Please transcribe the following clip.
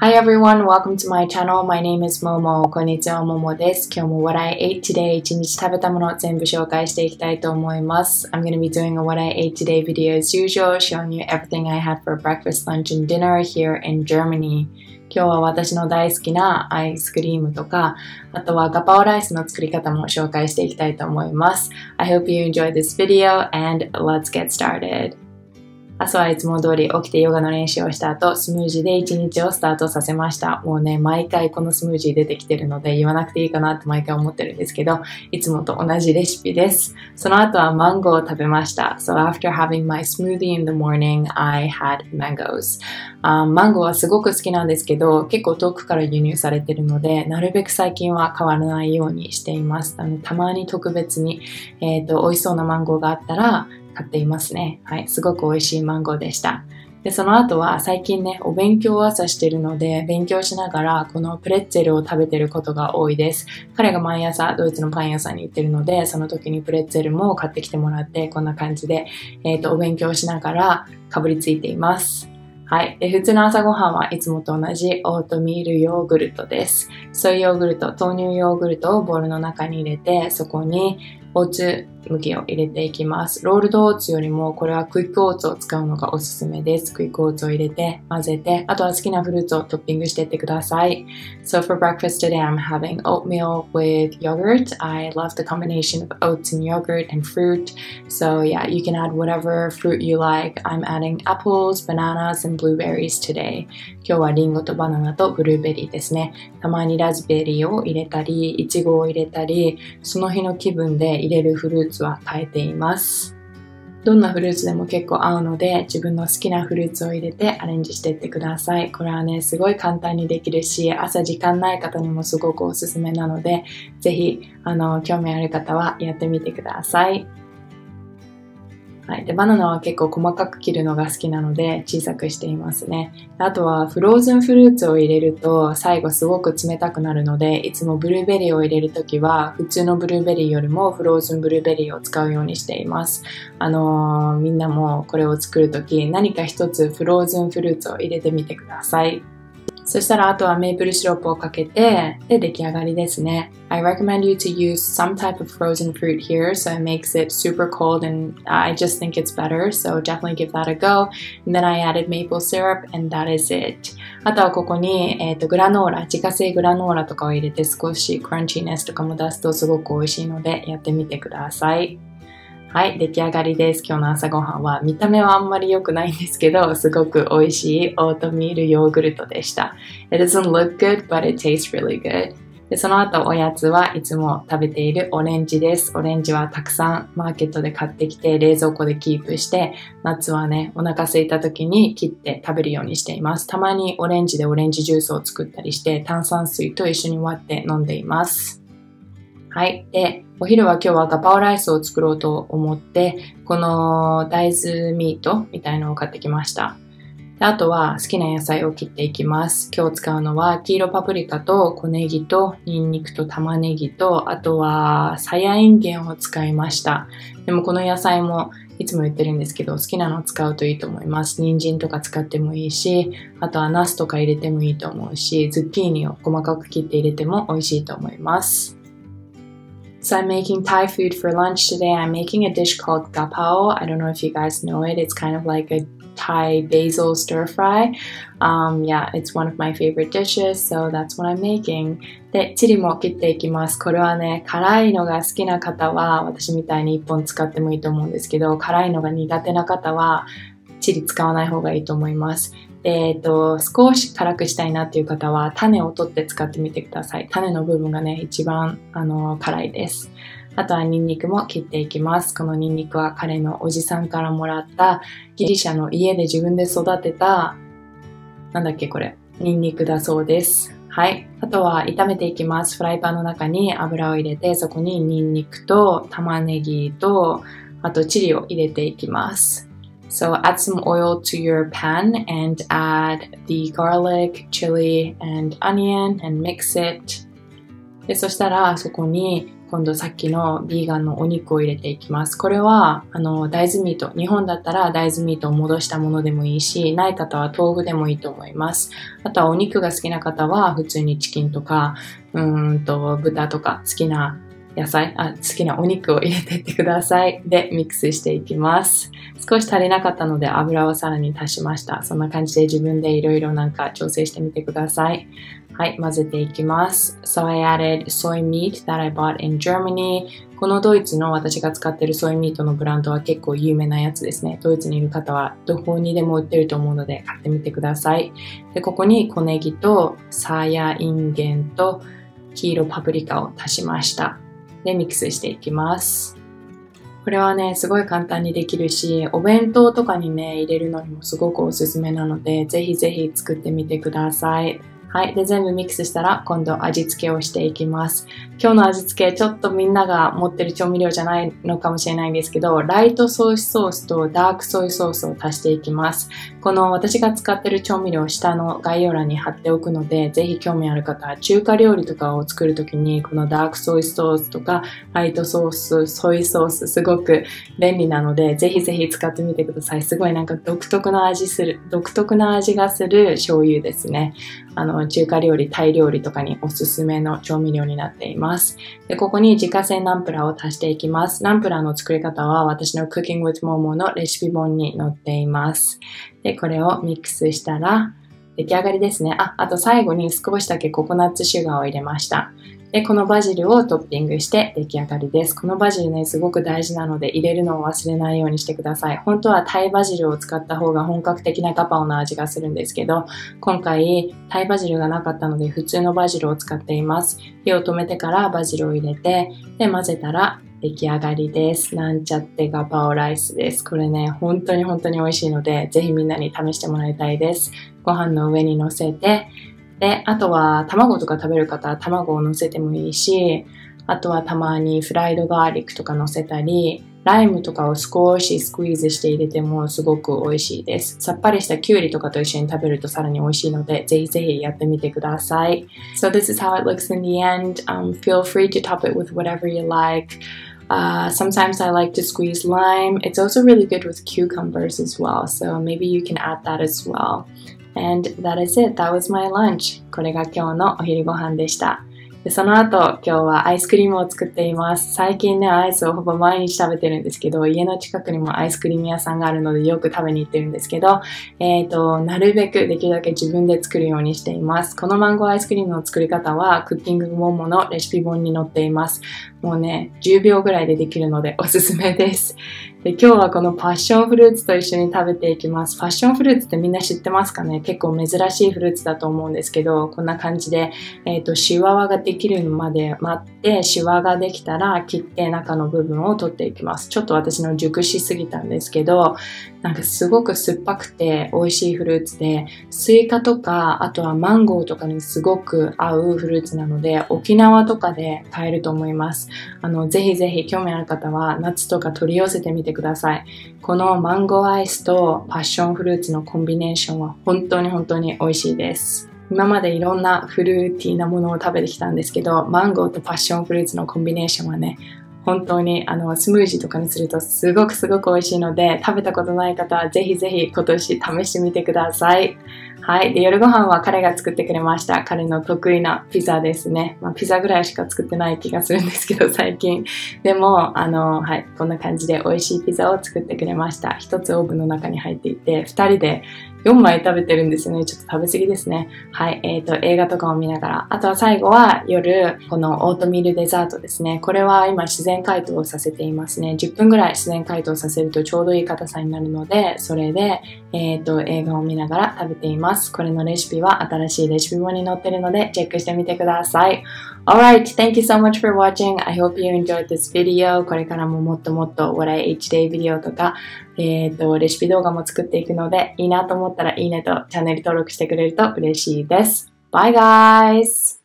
Hi everyone, welcome to my channel. My name is Momo. こんにちは、ももです。今日も What I ate today 一日食べたもの全部紹介していきたいと思います。I'm gonna be doing a What I ate today video as usual, showing you everything I had for breakfast, lunch, and dinner here in Germany. 今日は私の大好きなアイスクリームとか、あとはガパオライスの作り方も紹介していきたいと思います。I hope you enjoyed this video and let's get started. 朝はいつも通り起きてヨガの練習をした後、スムージーで一日をスタートさせました。もうね、毎回このスムージー出てきてるので言わなくていいかなって毎回思ってるんですけど、いつもと同じレシピです。その後はマンゴーを食べました。So after having my smoothie in the morning, I had mangoes. あマンゴーはすごく好きなんですけど、結構遠くから輸入されてるので、なるべく最近は変わらないようにしています。あのたまに特別に、えっ、と、美味しそうなマンゴーがあったら、買っていますね。はい、すごく美味しいマンゴーでした。で、その後は最近ね、お勉強を朝してるので、勉強しながらこのプレッツェルを食べてることが多いです。彼が毎朝ドイツのパン屋さんに行ってるので、その時にプレッツェルも買ってきてもらって、こんな感じで、えっ、と、お勉強しながらかぶりついています。はい。で、普通の朝ごはんはいつもと同じオートミールヨーグルトです。ソイヨーグルト、豆乳ヨーグルトをボウルの中に入れて、そこにオーツ向きを入れていきます。ロールドオーツよりもこれはクイックオーツを使うのがおすすめです。クイックオーツを入れて混ぜて、あとは好きなフルーツをトッピングしていってください。So for breakfast today I'm having oatmeal with yogurt. I love the combination of oats and yogurt and fruit. So yeah, you can add whatever fruit you like. I'm adding apples, bananas, and blueberries today. 今日はリンゴとバナナとブルーベリーですね。たまにラズベリーを入れたり、イチゴを入れたり、その日の気分で入れるフルーツは変えています。どんなフルーツでも結構合うので、自分の好きなフルーツを入れてアレンジしていってください。これはね、すごい簡単にできるし、朝時間ない方にもすごくおすすめなので、ぜひ、あの、興味ある方はやってみてください。はい。で、バナナは結構細かく切るのが好きなので小さくしていますね。あとはフローズンフルーツを入れると最後すごく冷たくなるので、いつもブルーベリーを入れるときは普通のブルーベリーよりもフローズンブルーベリーを使うようにしています。あのーみんなもこれを作るとき何か一つフローズンフルーツを入れてみてください。そしたらあとはメープルシロップをかけて、で、出来上がりですね。I recommend you to use some type of frozen fruit here, so it makes it super cold and I just think it's better, so definitely give that a go. And then I added maple syrup and that is it. あとはここに、えー、とグラノーラ、自家製グラノーラとかを入れて少しクランチーネスとかも出すとすごく美味しいのでやってみてください。はい、出来上がりです。今日の朝ごはんは見た目はあんまり良くないんですけど、すごく美味しいオートミールヨーグルトでした。It doesn't look good, but it tastes really good. で、その後おやつはいつも食べているオレンジです。オレンジはたくさんマーケットで買ってきて冷蔵庫でキープして、夏はね、お腹空いた時に切って食べるようにしています。たまにオレンジでオレンジジュースを作ったりして、炭酸水と一緒に割って飲んでいます。はい。で、お昼は今日はガパオライスを作ろうと思って、この大豆ミートみたいのを買ってきました。あとは好きな野菜を切っていきます。今日使うのは黄色パプリカと小ネギとニンニクと玉ねぎと、あとはさやいんげんを使いました。でもこの野菜もいつも言ってるんですけど、好きなのを使うといいと思います。人参とか使ってもいいし、あとはナスとか入れてもいいと思うし、ズッキーニを細かく切って入れても美味しいと思います。So I'm making Thai food for lunch today. I'm making a dish called gapao. I don't know if you guys know it. It's kind of like a Thai basil stir fry. Um, yeah, it's one of my favorite dishes, so that's what I'm making. で、チリも切っていきます。これはね、辛いのが好きな方は、私みたいに1本使ってもいいと思うんですけど、辛いのが苦手な方は、 チリ使わない方がいいと思います。えっと、少し辛くしたいなっていう方は、種を取って使ってみてください。種の部分がね、一番、あの、辛いです。あとはニンニクも切っていきます。このニンニクは彼のおじさんからもらったギリシャの家で自分で育てた、なんだっけこれ、ニンニクだそうです。はい。あとは炒めていきます。フライパンの中に油を入れて、そこにニンニクと玉ねぎと、あとチリを入れていきます。So add some oil to your pan and add the garlic, chili, and onion and mix it. で、そしたらそこに今度さっきのビーガンのお肉を入れていきます。これは、あの、大豆ミート。日本だったら大豆ミートを戻したものでもいいし、ない方は豆腐でもいいと思います。あとはお肉が好きな方は、普通にチキンとか、うんと、豚とか好きな野菜あ、好きなお肉を入れていってください。で、ミックスしていきます。少し足りなかったので油をさらに足しました。そんな感じで自分でいろいろなんか調整してみてください。はい、混ぜていきます。So I added soy meat that I bought in Germany. このドイツの私が使ってるソイミートのブランドは結構有名なやつですね。ドイツにいる方はどこにでも売ってると思うので買ってみてください。で、ここに小ネギとサーヤインゲンと黄色パプリカを足しました。で、ミックスしていきます。これはね、すごい簡単にできるし、お弁当とかにね、入れるのにもすごくおすすめなので、ぜひぜひ作ってみてください。はい。で、全部ミックスしたら、今度味付けをしていきます。今日の味付け、ちょっとみんなが持ってる調味料じゃないのかもしれないんですけど、ライトソイソースとダークソイソースを足していきます。この私が使ってる調味料、下の概要欄に貼っておくので、ぜひ興味ある方は、中華料理とかを作るときに、このダークソイソースとか、ライトソース、ソイソース、すごく便利なので、ぜひぜひ使ってみてください。すごいなんか独特な味する、独特な味がする醤油ですね。あの、中華料理、タイ料理とかにおすすめの調味料になっています。ますで、ここに自家製ナンプラーを足していきます。ナンプラーの作り方は私の Cooking with Momo のレシピ本に載っています。で、これをミックスしたら、出来上がりですね。あ、あと最後に少しだけココナッツシュガーを入れました。で、このバジルをトッピングして出来上がりです。このバジルね、すごく大事なので入れるのを忘れないようにしてください。本当はタイバジルを使った方が本格的なガパオの味がするんですけど、今回タイバジルがなかったので普通のバジルを使っています。火を止めてからバジルを入れて、で、混ぜたら出来上がりです。なんちゃってガパオライスです。これね、本当に本当に美味しいので、ぜひみんなに試してもらいたいです。ご飯の上に乗せて、で、あとは卵とか食べる方は卵を乗せてもいいし、あとはたまにフライドガーリックとか乗せたり、ライムとかを少しスクイーズして入れてもすごく美味しいです。さっぱりしたキュウリとかと一緒に食べるとさらに美味しいので、ぜひぜひやってみてください。So this is how it looks in the end. Um, feel free to top it with whatever you like. Uh, sometimes I like to squeeze lime. It's also really good with cucumbers as well, so maybe you can add that as well. And that is it. That was my lunch. これが今日のお昼ご飯でした。でその後、今日はアイスクリームを作っています。最近ね、アイスをほぼ毎日食べてるんですけど、家の近くにもアイスクリーム屋さんがあるのでよく食べに行ってるんですけど、えっ、ー、と、なるべくできるだけ自分で作るようにしています。このマンゴーアイスクリームの作り方は、クッキングモモのレシピ本に載っています。もうね、10秒ぐらいでできるのでおすすめです。で今日はこのパッションフルーツと一緒に食べていきます。パッションフルーツってみんな知ってますかね？結構珍しいフルーツだと思うんですけど、こんな感じで、えっ、ー、と、シワシワができるまで待って、シワができたら切って中の部分を取っていきます。ちょっと私の熟しすぎたんですけど、なんかすごく酸っぱくて美味しいフルーツで、スイカとか、あとはマンゴーとかにすごく合うフルーツなので、沖縄とかで買えると思います。あの、ぜひぜひ興味ある方は夏とか取り寄せてみてください。くださいこのマンゴーアイスとパッションフルーツのコンビネーションは本当に本当に美味しいです。今までいろんなフルーティーなものを食べてきたんですけど、マンゴーとパッションフルーツのコンビネーションはね、本当にあのスムージーとかにするとすごくすごく美味しいので食べたことない方はぜひぜひ今年試してみてください。はい。で、夜ご飯は彼が作ってくれました。彼の得意なピザですね。まあ、ピザぐらいしか作ってない気がするんですけど、最近。でも、あの、はい。こんな感じで美味しいピザを作ってくれました。一つオーブンの中に入っていて、二人で4枚食べてるんですよね。ちょっと食べ過ぎですね。はい。えっ、ー、と、映画とかを見ながら。あとは最後は夜、このオートミールデザートですね。これは今自然解凍させていますね。10分ぐらい自然解凍させるとちょうどいい硬さになるので、それで、えっ、ー、と、映画を見ながら食べています。これのレシピは新しいレシピ本に載ってるので、チェックしてみてください。Alright, thank you so much for watching. I hope you enjoyed this video. これからももっともっと What I Eat Day ビデオとか、えっ、ー、と、レシピ動画も作っていくので、いいなと思ったらいいねとチャンネル登録してくれると嬉しいです。Bye guys!